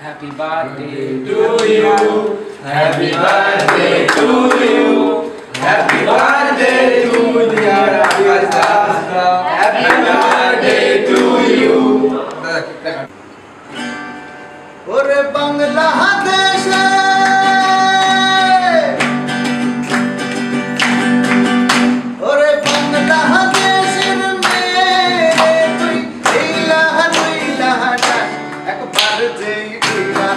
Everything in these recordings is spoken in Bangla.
Happy birthday to you. Happy birthday to you. Happy birthday to dear Afazasta. Happy birthday to you. और बंगला दे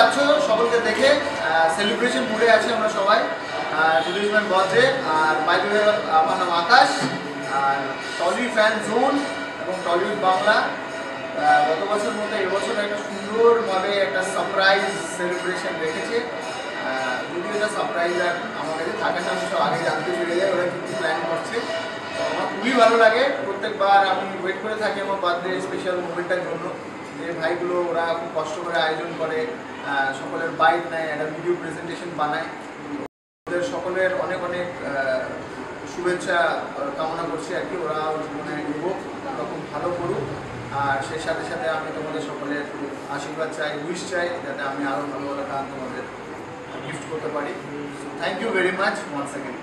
পারছ সকলকে দেখে সেলিব্রেশন মুডে আছি আমরা সবাই। টুডে ইজ মাই বার্থডে আর বাই দ্য আমার নাম আকাশ, আর টলিউড ফ্যান জোন এবং টলিউড বাংলা। গত বছর মতো এবছর একটা সুন্দরভাবে একটা সারপ্রাইজ সেলিব্রেশন রেখেছে। যদিও এটা সারপ্রাইজ আর আমার কাছে থাকার সাথে সব আগে জানতে পেরে যায়, ওরা কী কী প্ল্যান করছে। তো আমার খুবই ভালো লাগে, প্রত্যেকবার আমি ওয়েট করে থাকি আমার বার্থডে স্পেশাল মুভমেন্টটার জন্য। যে ভাইগুলো ওরা খুব কষ্ট করে আয়োজন করে সকলের বাইক নেয়, একটা ভিডিও প্রেজেন্টেশন বানায়। ওদের সকলের অনেক অনেক শুভেচ্ছা কামনা করছি আর কি। ওরা জীবনে এগোক এরকম ভালো করুক। আর সেই সাথে সাথে আমি তোমাদের সকলের আশীর্বাদ চাই উইশ চাই, যাতে আমি আরও ভালো ভালো গান তোমাদের গিফট করতে পারি। Thank you very much once second